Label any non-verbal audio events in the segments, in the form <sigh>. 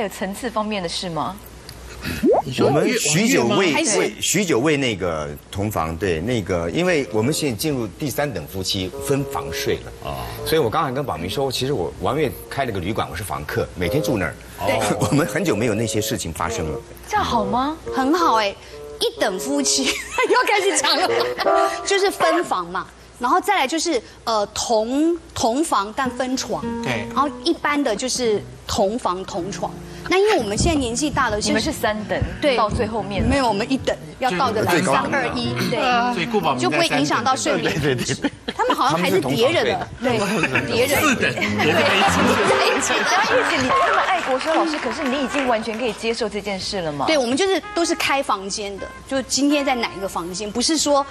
还有层次方面的事吗？我们许久未未许久未那个同房，对那个，因为我们现在进入第三等夫妻，分房睡了啊，所以我刚才跟宝明说，其实我王月开了个旅馆，我是房客，每天住那儿。<laughs> 我们很久没有那些事情发生了。这样好吗？很好哎，一等夫妻 <laughs> 又开始讲了，<laughs> 就是分房嘛，然后再来就是呃同同房但分床，对然后一般的就是同房同床。那因为我们现在年纪大了，你们是三等，对到最后面没有我们一等要到得来三二一，对，所以顾宝明就不会影响到睡眠。对对对，他们好像还是叠着的，对，<laughs> 叠着。四等叠在一起。然后叶姐，你这么爱国修老师，可是你已经完全可以接受这件事了吗？对，我们就是都是开房间的，就今天在哪一个房间，不是说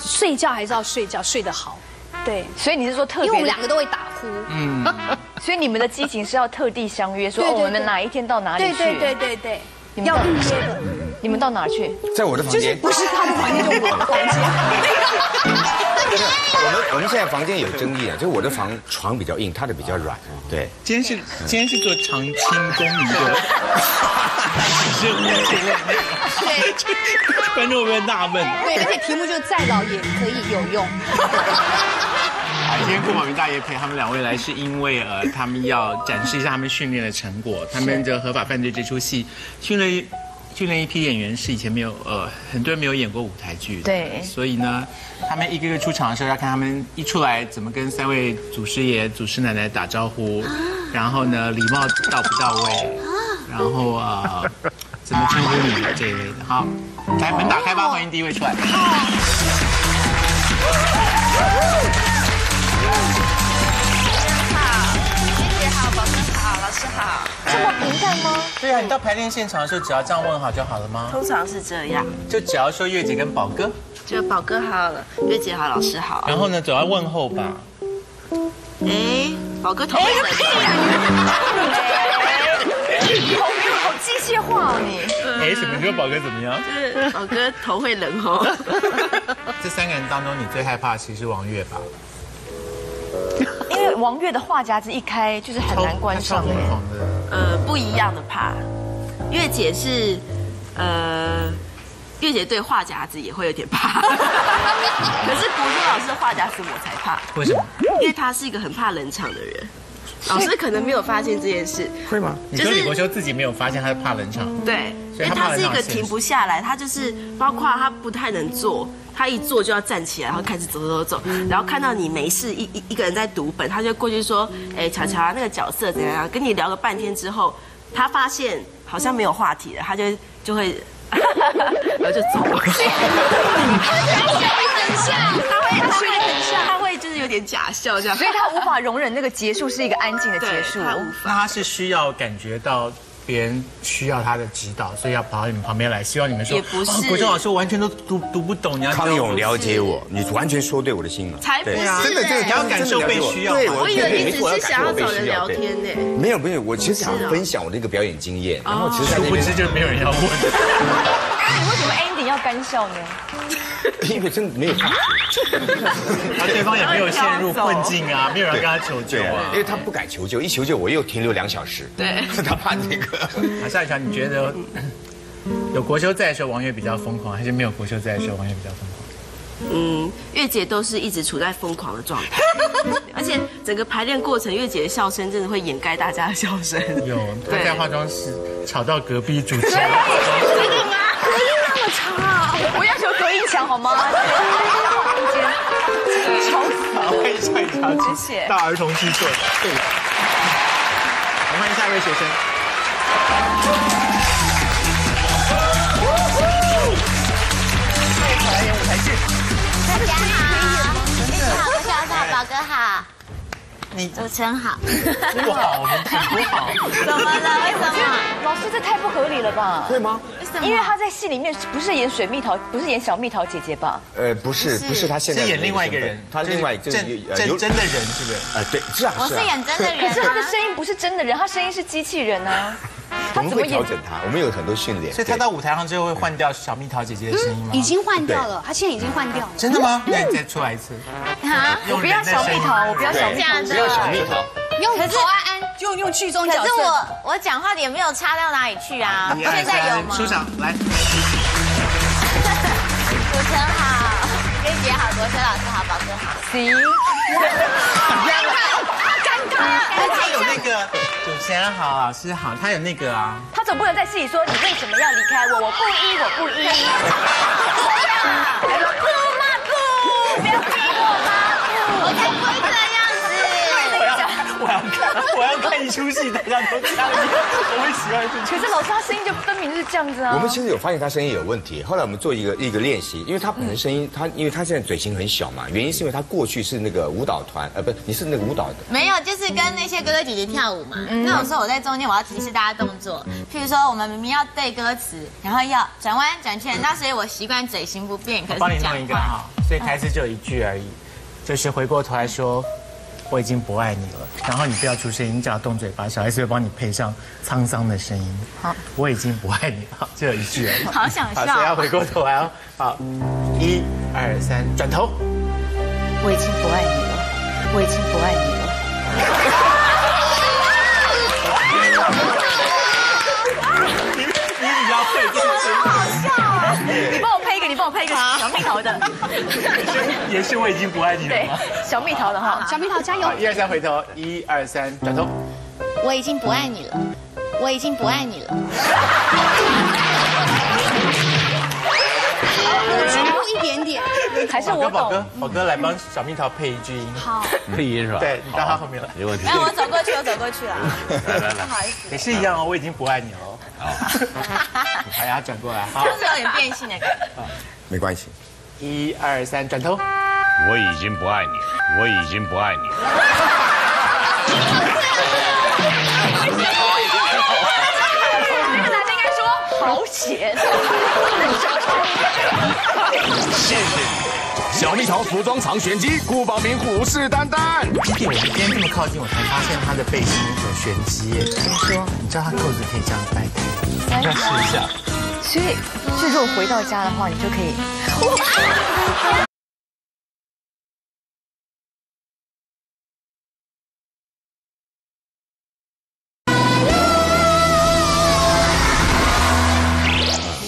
睡觉还是要睡觉，睡得好。对，所以你是说特别，因为我们两个都会打呼。所以你们的激情是要特地相约，说哦，对对我们哪一天到哪里去？对对对对对，你们要预约的，你们到哪去？在我的房间，就是不是他的房间，就我的房间。<laughs> 我们我们现在房间有争议啊，就是我的房床比较硬，他的比较软。对，今天是今天是做长青公寓的，是屋前面那个，<laughs> 观众会不会纳闷？对，而且题目就再老也可以有用。<laughs> 啊，今天顾宝明大爷陪他们两位来，是因为呃，他们要展示一下他们训练的成果。他们的合法犯罪这出戏训练训练一批演员是以前没有呃很多人没有演过舞台剧的，对所以呢，他们一个个出场的时候要看他们一出来怎么跟三位祖师爷、祖师奶奶打招呼，然后呢礼貌到不到位，然后呃怎么称呼你这一类的。好，来门打开吧，欢迎第一位出来。这么平淡吗？对啊，你到排练现场的时候，只要这样问好就好了吗？通常是这样，就只要说月姐跟宝哥，就宝哥好了，月姐好，老师好。然后呢，总要问候吧。哎，宝哥头会冷好机械化哦你。哎，什么时候宝哥怎么样？就是宝哥头会冷哦。<laughs> 这三个人当中，你最害怕的其实是王月吧？王月的话匣子一开就是很难关上的。呃，不一样的怕。月姐是，呃，月姐对话夹子也会有点怕。<laughs> 可是国修老师的话夹子我才怕，为什么？因为他是一个很怕冷场的人。<laughs> 老师可能没有发现这件事，会吗？你说李国修自己没有发现他是怕冷场，对，因为所以他是一个停不下来，他就是包括他不太能坐，他一坐就要站起来，然后开始走走走走，然后看到你没事，一一一个人在读本，他就过去说，哎，乔乔啊，那个角色怎样样，跟你聊了半天之后，他发现好像没有话题了，他就就会，<laughs> 然后就走了。很像，他会他会很像，他会就是有点假笑这样，所以他无法容忍那个结束是一个安静的结束。他无那他是需要感觉到别人需要他的指导，所以要跑到你们旁边来，希望你们说，也不是哦国修老师我完全都读读不懂，你要康永了解我，你完全说对我的心了。才不是对真的，真的，哎你要感受被需要对，我以为你只是想要找人聊。天呢。没有，没有，我其实想是哦分享我的一个表演经验，然后其实殊不知就没有人要问。<laughs> 那你为什么 ending 要干笑呢？<laughs> 因为真的没有法然后对方也没有陷入困境啊，没有人跟他求救啊因。为他不敢求救，一求救我又停留两小时。对，<laughs> 他怕这个。<laughs> 啊，夏雨乔，你觉得有国修在的时候，王月比较疯狂，还是没有国修在的时候，王月比较疯狂？嗯，月姐都是一直处在疯狂的状态，而且整个排练过程，月姐的笑声真的会掩盖大家的笑声。有，她在化妆室吵到隔壁主持人。好吗？中间，吵死了。欢迎夏雨乔，谢。谢大儿童剧社。对，我们欢迎下一位学生。大家好，你好，我小小宝哥好，你主持人好。不好，我们不好。怎么了？为什么？老师，这太不合理了吧？对吗？为什么？因为他在戏里面不是演水蜜桃，不是演小蜜桃姐姐吧？呃，不是，不是他现在是演另外一个人，他另外就是真真真的人，是不是？呃对，是啊。我是演真的人可是他的啊。声音不是真的人，他声音是机器人啊。我们会调整他，我们有很多训练。所以他到舞台上之后会换掉小蜜桃姐姐的声音吗？已经换掉了，他现在已经换掉了。真的吗？那你再出来一次。啊，我不要小蜜桃，我不要小蜜桃这样。对不要小蜜桃，用头安安，就用剧中可是角色。我我讲话也没有差到哪里去啊。现在有吗？出场来，主持人好，薇姐好，国学老师好，宝哥好。他有那个主持人好，老师好，他有那个啊。他总不能在戏里说你为什么要离开我？我不依，我不依。<laughs> <laughs> 不嘛不，不要逼我嘛我才不会这样子。我要看，<laughs> 我要看一出戏，大家都这样，我会喜欢这。可是老师他声音就分明就是这样子啊。我们其实有发现他声音有问题，后来我们做一个一个练习，因为他本身声音，他因为他现在嘴型很小嘛，原因是因为他过去是那个舞蹈团，呃，不，你是那个舞蹈的，没有，就是跟那些哥哥姐姐跳舞嘛。那种时候我在中间，我要提示大家动作。譬如说，我们明明要对歌词，然后要转弯转圈，那所以我习惯嘴型不变，可是帮你讲弄一个话。所以台词就一句而已，就是回过头来说。我已经不爱你了，然后你不要出声音，你只要动嘴巴，小 S 会帮你配上沧桑的声音。好，我已经不爱你了，就有一句而已。好想好，所以要。回过头来哦。好，一、二、三，转头。我已经不爱你了，我已经不爱你了。配一个，小蜜桃的，<laughs> 也是我已经不爱你了对吗？，小蜜桃的哈。小蜜桃加油，！一二三，回头，一二三，转头。我已经不爱你了，我已经不爱你了。进步一点点。还是我宝哥，宝哥。，宝哥来帮小蜜桃配一句音。好，配音是吧？对你到他后面来。没问题。那我走过去，我走过去了。来来来，也是一样哦，我已经不爱你了哦。好，<laughs> 还要转过来。好，是有点变性的感觉。没关系。一二三，转头。我已经不爱你了，我已经不爱你了。那个男的应该说好险。谢谢。小蜜桃服装藏玄机，顾宝明虎视眈眈。弟弟，我们今天这么靠近，我才发现他的背心有玄机耶。怎么说？你知道他扣子可以这样掰开？要试一下。所以，就如果回到家的话，你就可以。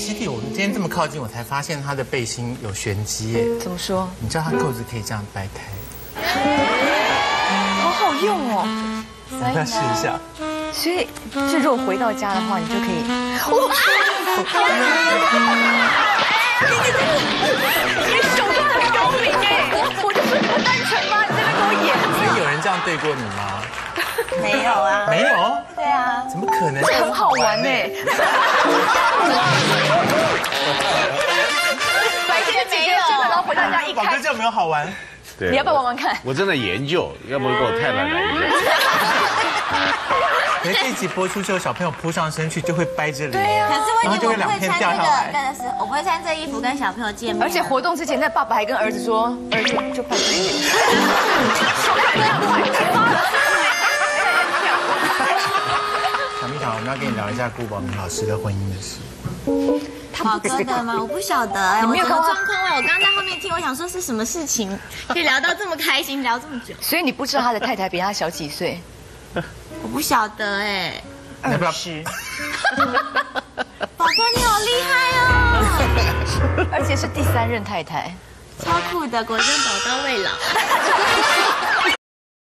弟弟，我们今天这么靠近，我才发现他的背心有玄机耶。怎么说？你知道他扣子可以这样掰开？好好用哦。<laughs> 要试一下。所以，这如果回到家的话，你就可以。你手段很高明哎！我就是不单纯吗？你在那给我演，所以有人这样对过你吗？没有啊。没有。对啊。怎么可能？这很好玩哎。<laughs> 白天没有，然后回到家一开宝哥，这样没有好玩。对你要不要玩玩看？我正在研究，要不给我太太来一下。<laughs> 可是这一集播出之后，小朋友扑上身去就会掰这里。对可是问题我不会穿这个，掉下来。但是我不会穿这衣服跟小朋友见面。而且活动之前，那爸爸还跟儿子说：“儿子就拜托你。”小蜜桃，我们要跟你聊一下顾宝明老师的婚姻的事。宝哥的吗？我不晓得哎，我没有看过怎么状况哎？我刚刚在后面听，我想说是什么事情，可以聊到这么开心，聊这么久，所以你不知道他的太太比他小几岁？<laughs> 我不晓得哎。要不要二十，<laughs> 宝哥你好厉害哦，<laughs> 而且是第三任太太。超酷的，果真宝刀未老。